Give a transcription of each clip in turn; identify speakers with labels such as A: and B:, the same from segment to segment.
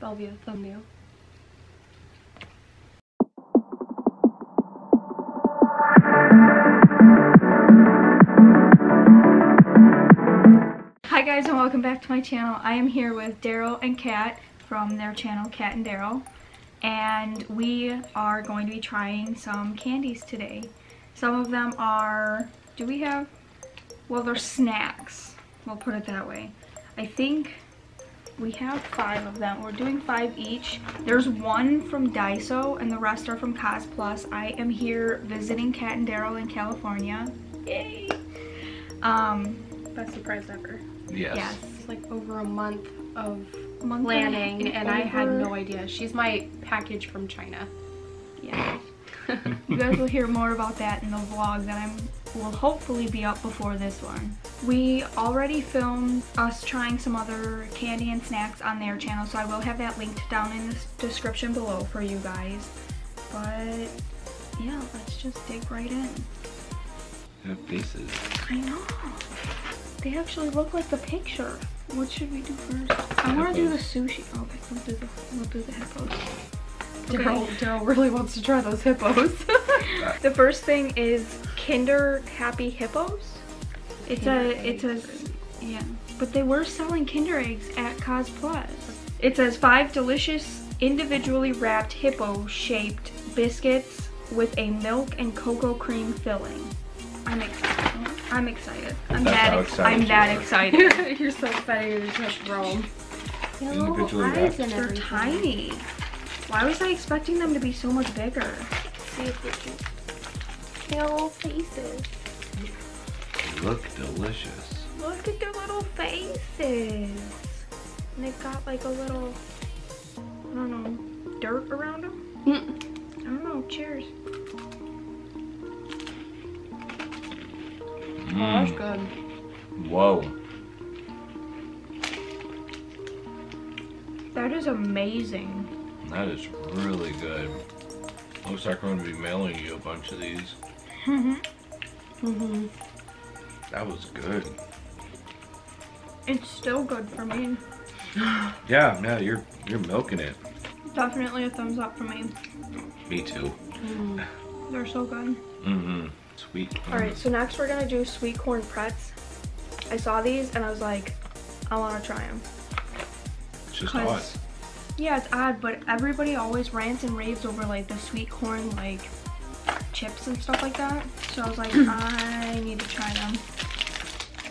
A: That'll be a thumbnail. Hi guys and welcome back to my channel. I am here with Darrell and Kat from their channel Kat and Darrell and we are going to be trying some candies today. Some of them are, do we have, well they're snacks, we'll put it that way. I think we have five of them. We're doing five each. There's one from Daiso and the rest are from Cos Plus. I am here visiting Kat and Darrell in California. Yay! Um,
B: Best surprise ever.
C: Yes.
A: yes.
B: It's like over a month of
A: Month
B: planning and I had no idea. She's my package from China.
A: Yeah. you guys will hear more about that in the vlog that I'm will hopefully be up before this one. We already filmed us trying some other candy and snacks on their channel, so I will have that linked down in the description below for you guys. But yeah, let's just dig right in.
C: They have faces.
A: I know. They actually look like the picture. What should we do first? I want to do the sushi. Okay, we'll do the we'll do the hippos.
B: Darrell, Darrell really wants to try those hippos.
A: The first thing is Kinder Happy Hippos. It's
B: Kinder
A: a, it
B: eggs.
A: says, yeah, but they were selling Kinder eggs at Cos Plus. It says five delicious individually wrapped hippo-shaped biscuits with a milk and cocoa cream filling. I'm excited. I'm excited. I'm
C: That's
A: that. Ex-
C: excited
A: I'm
C: you
A: that
C: are.
A: excited.
B: You're so excited you just have Rome.
C: Individually
A: eyes
C: wrapped.
A: They're tiny. Why was I expecting them to be so much bigger?
B: See if we can. They have little faces.
C: They look delicious.
A: Look at their little faces. And they've got like a little, I don't know, dirt around them. I don't know. Cheers.
B: Oh, that's
C: Mm.
B: good.
C: Whoa.
A: That is amazing.
C: That is really good. Looks like I'm going to be mailing you a bunch of these.
B: Mm-hmm. Mm-hmm.
C: That was good.
A: It's still good for me.
C: Yeah, yeah, you're you're milking it.
A: Definitely a thumbs up for me.
C: Me too.
B: Mm.
A: They're so good.
C: Mm-hmm. Sweet.
A: All right, so next we're gonna do sweet corn pretz. I saw these and I was like, I want to try them.
C: It's just
A: Cause-
C: hot.
A: Yeah, it's odd, but everybody always rants and raves over like the sweet corn like chips and stuff like that. So I was like, I need to try them.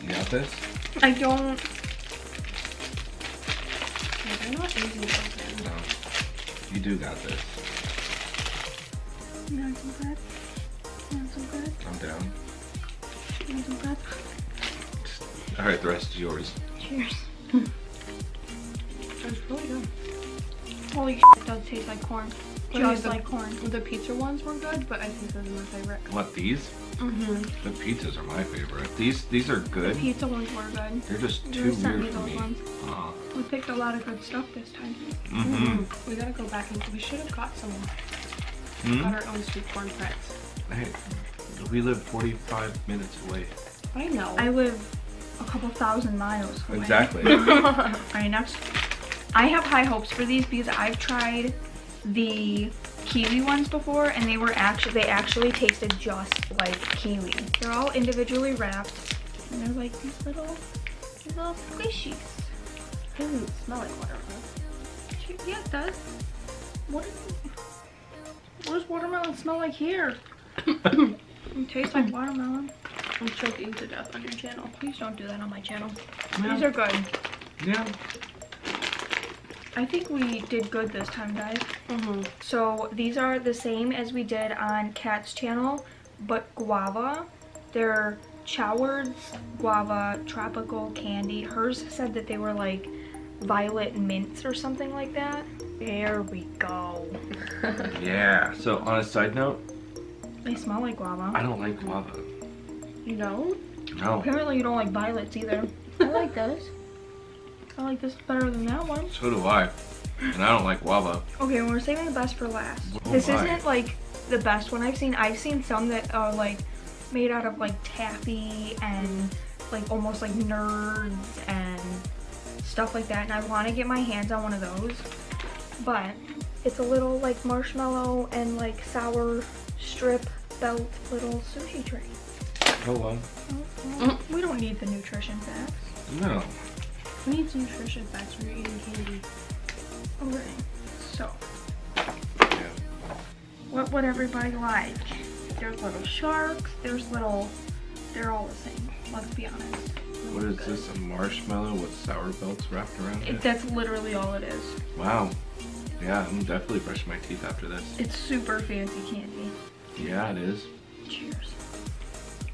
C: You got this?
A: I don't.
B: Yeah, they're not easy to open.
C: No. You do got this.
A: You want some bread? You want some bread?
C: I'm down.
A: You want some bread?
C: All right, the rest is yours.
A: Cheers.
B: It's really good.
A: Holy shit, it does taste like corn.
B: Yeah,
A: Just
B: the-
A: like corn.
B: The pizza ones were good, but I think those are my favorite.
C: What these?
B: Mm-hmm.
C: The pizzas are my favorite. These these are good.
A: The pizza ones were good.
C: They're just
A: You
C: too
A: sent me
C: weird for
A: those
C: me.
A: ones.
C: Uh,
A: We picked a lot of good stuff this time.
C: mm-hmm.
B: We gotta go back and we should have got some.
C: Hmm?
B: Got our own sweet corn pretz.
C: Hey, we live 45 minutes away.
B: I know.
A: I live a couple thousand miles away.
C: Exactly.
A: Alright, next. I have high hopes for these because I've tried the kiwi ones before and they were actually they actually tasted just like kiwi. They're all individually wrapped and they're like these little these little squishies.
B: It doesn't smell like watermelon.
A: Yeah, it does. What is what does watermelon smell like here? it tastes like watermelon.
B: I'm choking to death on your channel.
A: Please don't do that on my channel.
C: Yeah.
A: These are good.
C: yeah.
A: I think we did good this time, guys.
B: Mm-hmm.
A: So these are the same as we did on Kat's channel, but guava. They're Choward's guava tropical candy. Hers said that they were like violet mints or something like that. There we go.
C: Yeah. So on a side note,
A: They smell like guava.
C: I don't like guava.
B: You don't?
C: No.
A: Apparently you don't like violets either. I like those. I like this better than that one.
C: So do I. And I don't like guava.
A: Okay, well, we're saving the best for last.
C: Oh
A: this
C: my.
A: isn't like the best one I've seen. I've seen some that are like made out of like taffy and like almost like nerds and stuff like that. And I want to get my hands on one of those. But it's a little like marshmallow and like sour strip belt little sushi tray.
C: Oh well. Mm-hmm.
A: We don't need the nutrition facts.
C: No.
B: Who needs nutrition facts when you're eating candy?
A: Okay, so what would everybody like? There's little sharks, there's little, they're all the same, let's be honest.
C: What is this? A marshmallow with sour belts wrapped around
A: It,
C: it?
A: that's literally all it is.
C: Wow. Yeah, I'm definitely brushing my teeth after this.
A: It's super fancy candy.
C: Yeah, it is.
A: Cheers.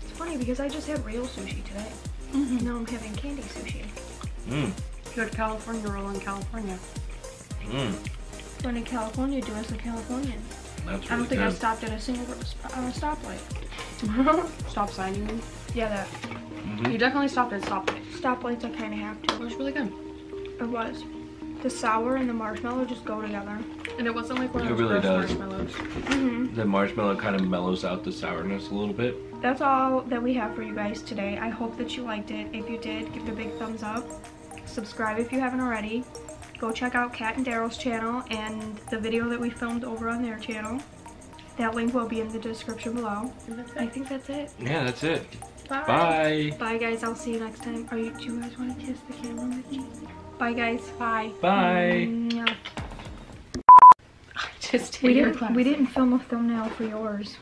A: It's funny because I just had real sushi today.
B: Mm-hmm.
A: Now I'm having candy sushi.
C: Mmm.
B: Go to California, roll in California.
C: Mmm.
A: When in California, do us a Californian.
C: That's
A: I don't
C: really
A: think I stopped at a single uh, stoplight.
B: Stop signing me.
A: Yeah, that.
C: Mhm.
B: You definitely stopped at stoplights.
A: Stoplights I kind of have to.
B: It was really good.
A: It was. The sour and the marshmallow just go together.
B: And it wasn't like one of
C: It
B: those
C: really
B: gross
C: does.
B: marshmallows.
A: Mm-hmm.
C: The marshmallow kind of mellows out the sourness a little bit.
A: That's all that we have for you guys today. I hope that you liked it. If you did, give it a big thumbs up. Subscribe if you haven't already. Go check out Kat and Darrell's channel and the video that we filmed over on their channel. That link will be in the description below. I think that's it.
C: Yeah, that's it.
A: Bye.
C: Bye.
A: Bye guys. I'll see you next time. Are you? Do you guys want to kiss the camera with me? Bye guys.
B: Bye.
C: Bye.
A: Mwah.
B: Just hit
A: We didn't. We didn't film a thumbnail for yours.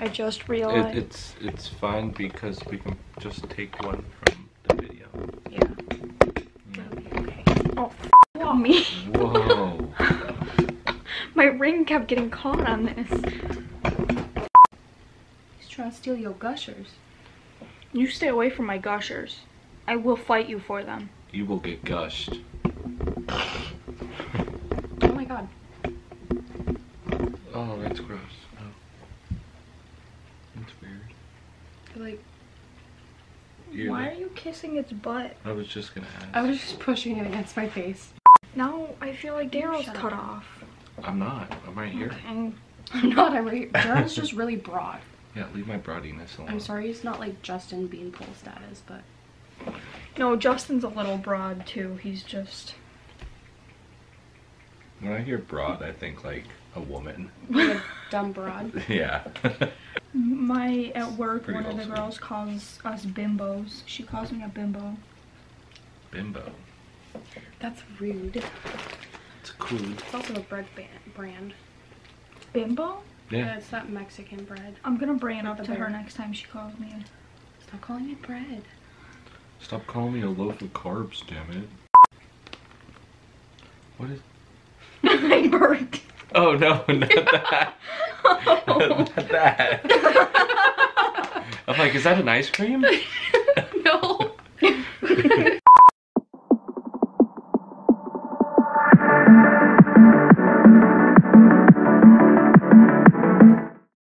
A: I just realized.
C: It, it's it's fine because we can just take one from the video.
B: Yeah. Mm. Okay.
A: Oh, f- me.
C: Whoa.
A: My ring kept getting caught on this.
B: He's trying to steal your gushers.
A: You stay away from my gushers. I will fight you for them.
C: you will get gushed.
B: Oh my god.
C: Oh, that's gross. Oh. That's weird.
B: Like,
C: You're
A: Why are you kissing its butt?
C: I was just gonna ask.
B: I was just pushing it against my face.
A: Now I feel like
B: Darrell's
A: cut
B: up.
A: off.
C: I'm not. I'm right here.
A: Okay.
B: I'm not, I'm right. Here. Darrell's just really broad.
C: Yeah, leave my broadiness alone.
B: I'm sorry he's not like Justin Beanpole status, but
A: No, Justin's a little broad too. He's just.
C: When I hear broad, I think like a woman.
B: like a dumb broad.
C: yeah.
A: My at work,
C: Pretty
A: one of the
C: wholesome.
A: girls calls us bimbos. She calls me a bimbo.
C: Bimbo.
B: That's rude.
C: It's cool.
B: It's also a bread ban- brand.
A: Bimbo?
B: Yeah,
C: Yeah.
B: it's that Mexican bread.
A: I'm gonna bring it up
B: the
A: to her next time she calls me.
B: Stop calling it bread.
C: Stop calling me a loaf of carbs, damn it. What is?
A: I burped.
C: Oh no, not that. not that. Like, is that an ice cream?
B: no.